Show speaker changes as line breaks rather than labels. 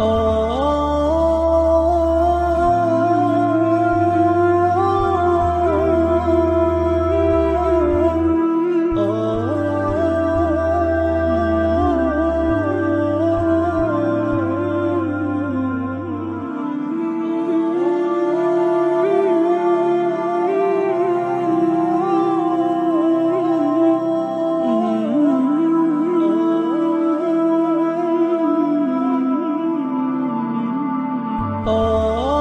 Oh. Oh.